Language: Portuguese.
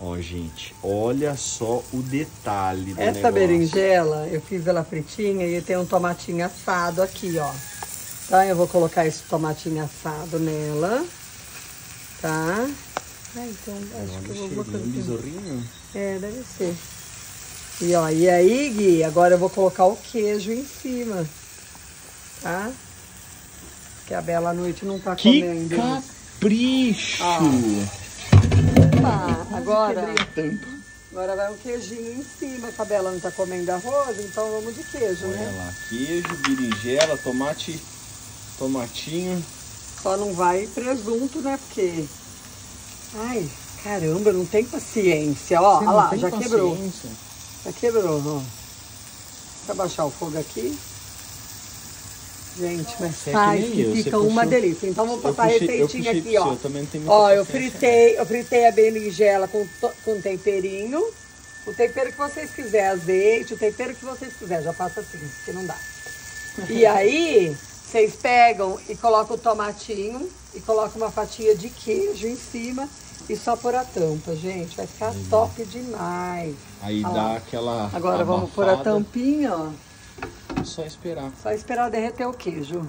Ó, gente, olha só o detalhe do Essa negócio. berinjela, eu fiz ela fritinha e tem um tomatinho assado aqui, ó. Tá? Eu vou colocar esse tomatinho assado nela. Tá? Ah, então acho que eu vou alguma coisa cheirinho, assim. É, deve ser. E ó, e aí, Gui, agora eu vou colocar o queijo em cima. Tá? Que a Bela noite não tá Que comendo. capricho! Ah. Agora, tampa. agora vai um queijinho em cima. Que a Bela não tá comendo arroz, então vamos de queijo, Olha né? lá, queijo, berinjela, tomate, tomatinho. Só não vai presunto, né? Porque. Ai, caramba, não tem paciência. Ó, Você olha não lá, tem já quebrou. paciência. Já quebrou, ó. Deixa eu baixar o fogo aqui. Gente, mas é que faz que você fica uma puxou- delícia. Então vou passar a puxei- eu receitinha aqui, ó. eu Ó, eu paciência. fritei, eu fritei a berinjela com, com temperinho. O tempero que vocês quiserem, azeite, o tempero que vocês quiserem. Já passa assim, porque não dá. E aí, vocês pegam e colocam o tomatinho e colocam uma fatia de queijo em cima e só por a tampa, gente. Vai ficar top demais. Aí Olha dá lá. aquela. Agora vamos pôr a abafada. tampinha, ó. Só esperar. Só esperar derreter o queijo.